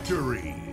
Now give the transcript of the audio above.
victory!